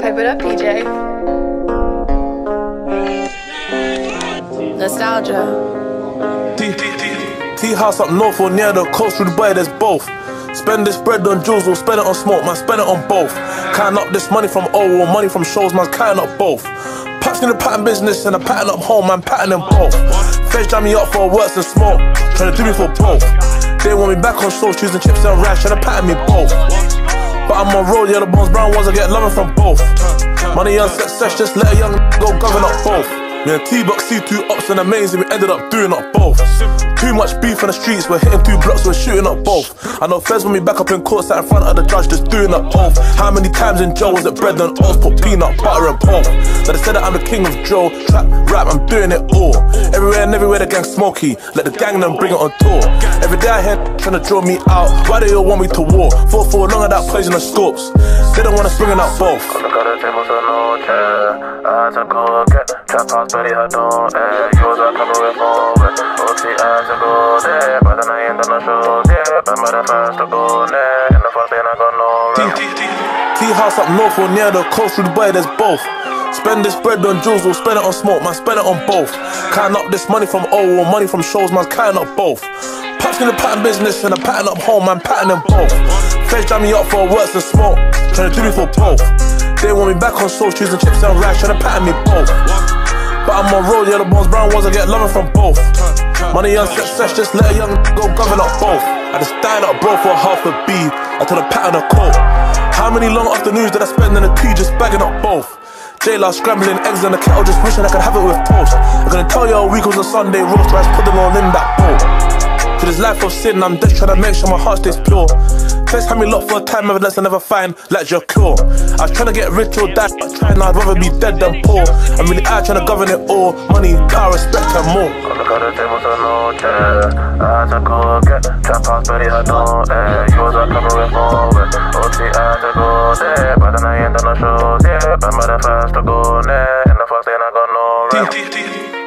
Pipe it up, PJ. Nostalgia. T, T, T, T house up north or near the coast through Dubai, there's both. Spend this bread on jewels or spend it on smoke, man, spend it on both. Counting up this money from O or money from shows, man, counting up both. Paps the pattern business and a pattern up home, man, pattern them both. Feds jam me up for works and smoke, trying to do me for both. They want me back on shows, choosing chips and rash, trying to pattern me both. But I'm on road, yeah, the bones brown ones, I get loving from both. Money on success, just let a young go govern up both. Me and T-Box C2 ups and amazing, we ended up doing up both. Too much beef in the streets, we're hitting two blocks, we're shooting up both. I know Fez when me back up in court, sat in front of the judge, just doing up both. How many times in jail was it bread and oats, put peanut butter and pork? Now they said that I'm the king of Joe, trap, rap, I'm doing it all. And everywhere the gang smoky, let the gang them bring it on tour. Every day I hear trying to draw me out, why they all want me to war? Fought for long of that poison the scopes, they don't want us bringing up both. At the. I had to go get trap house, but air. You was a with there, but then I ain't done the first to go there, and the first day I got no. T house up north or near the coast through Dubai, there's both. Spend this bread on jewels or spend it on smoke, man, spend it on both. Counting up this money from O or money from shows, man, counting up both. Paps in the pattern business and a pattern up home, man, pattern them both. Feds jam me up for works and smoke, trying to do me for both. They want me back on shows, choosing chips and rash, trying to pattern me both. But I'm on road, the bones brown ones, I get loving from both. Money on success, just let a young go govern up both. I just stand up, bro, for half a B, until the pattern of coat. How many long afternoons did I spend in the tea just bagging up both? J-Law scrambling eggs in the kettle, just wishing I could have it with toast. I'm gonna tell you a week was a Sunday roast rice, put them all in that bowl. To this life of sin, I'm just trying to make sure my heart stays pure. First had me locked for a time, ever evidence I never find, like your cure. I was trying to get rich or die, but trying, I'd rather be dead than poor. I'm really out trying to govern it all, money, power, respect, and more. I go get trap house, but had no air. You was a couple with more. OT, I had to go there,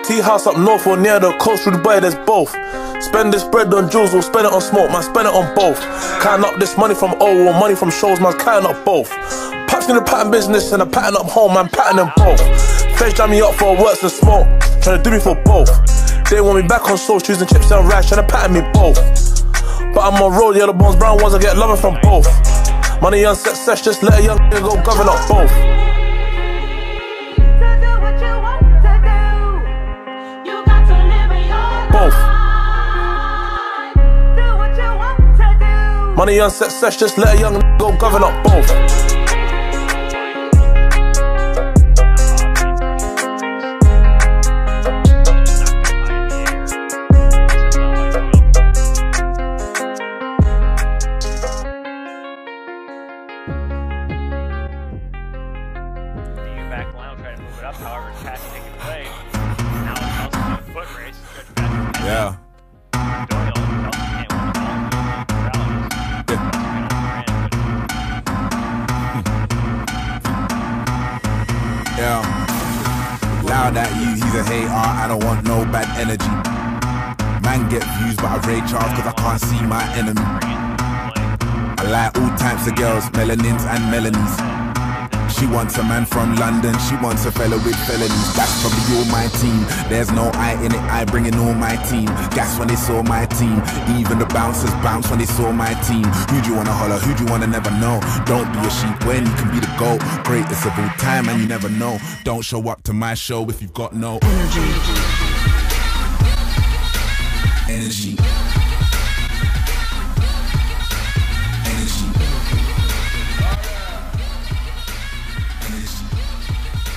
rest. T house up north or near the coast through Dubai, there's both. Spend this bread on jewels or spend it on smoke, man, spend it on both. Counting up this money from O or money from shows, man, counting up both. Paps in the pattern business and a pattern up home, man, pattern them both. Feds jam me up for works and smoke, trying to do me for both. They want me back on shows, choosing chips and rash, trying to pattern me both. But I'm on road, yellow bones brown ones, I get loving from both. Money on success, just let a young nigga go govern up both. Money on success, just let a young go govern up both. At you, he's a hater. I don't want no bad energy. Man get views, but I Ray Charles cause I can't see my enemy. I like all types of girls, melanins and melanies. She wants a man from London, she wants a fella with felonies. That's probably all my team. There's no I in it, I bringing all my team. Gas when they saw my team. Even the bouncers bounce when they saw my team. Who do you wanna holler? Who do you wanna never know? Don't be a sheep when you can be the goat. Greatest of all time and you never know. Don't show up to my show if you've got no energy. Energy.